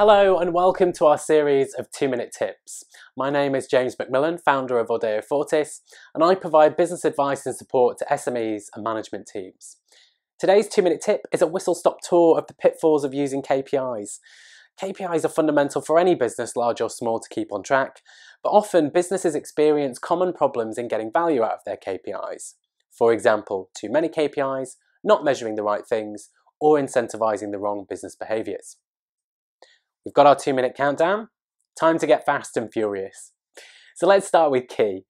Hello and welcome to our series of 2 Minute Tips. My name is James McMillan, founder of Audeo Fortis, and I provide business advice and support to SMEs and management teams. Today's 2 Minute Tip is a whistle stop tour of the pitfalls of using KPIs. KPIs are fundamental for any business, large or small, to keep on track, but often businesses experience common problems in getting value out of their KPIs. For example, too many KPIs, not measuring the right things, or incentivizing the wrong business behaviours. We've got our two minute countdown. Time to get fast and furious. So let's start with key.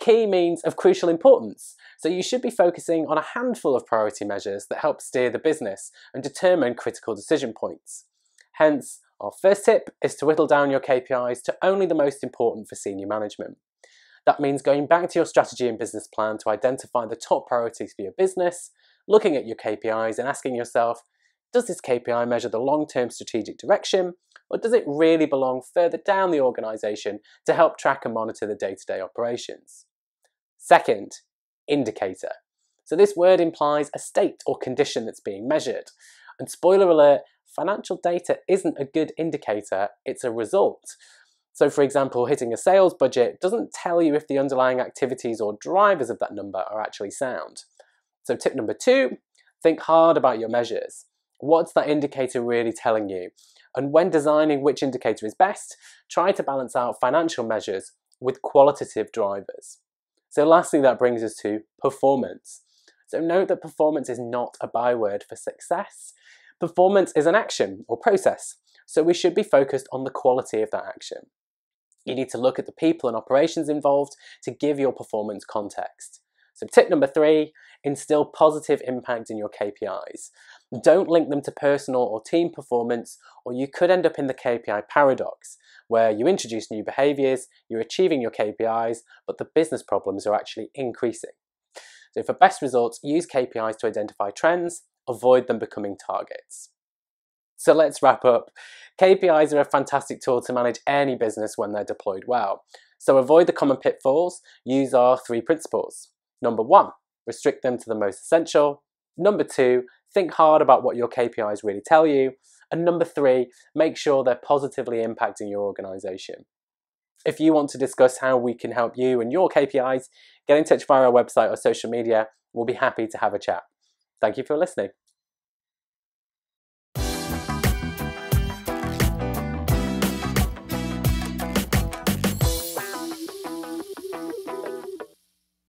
Key means of crucial importance, so you should be focusing on a handful of priority measures that help steer the business and determine critical decision points. Hence, our first tip is to whittle down your KPIs to only the most important for senior management. That means going back to your strategy and business plan to identify the top priorities for your business, looking at your KPIs and asking yourself, does this KPI measure the long-term strategic direction or does it really belong further down the organisation to help track and monitor the day-to-day operations? Second, indicator. So this word implies a state or condition that's being measured. And spoiler alert, financial data isn't a good indicator, it's a result. So for example, hitting a sales budget doesn't tell you if the underlying activities or drivers of that number are actually sound. So tip number two, think hard about your measures. What's that indicator really telling you? And when designing which indicator is best, try to balance out financial measures with qualitative drivers. So lastly, that brings us to performance. So note that performance is not a byword for success. Performance is an action or process, so we should be focused on the quality of that action. You need to look at the people and operations involved to give your performance context. So tip number three, instill positive impact in your KPIs. Don't link them to personal or team performance, or you could end up in the KPI paradox, where you introduce new behaviors, you're achieving your KPIs, but the business problems are actually increasing. So for best results, use KPIs to identify trends, avoid them becoming targets. So let's wrap up. KPIs are a fantastic tool to manage any business when they're deployed well. So avoid the common pitfalls, use our three principles. Number one, restrict them to the most essential. Number two, think hard about what your KPIs really tell you. And number three, make sure they're positively impacting your organization. If you want to discuss how we can help you and your KPIs, get in touch via our website or social media. We'll be happy to have a chat. Thank you for listening.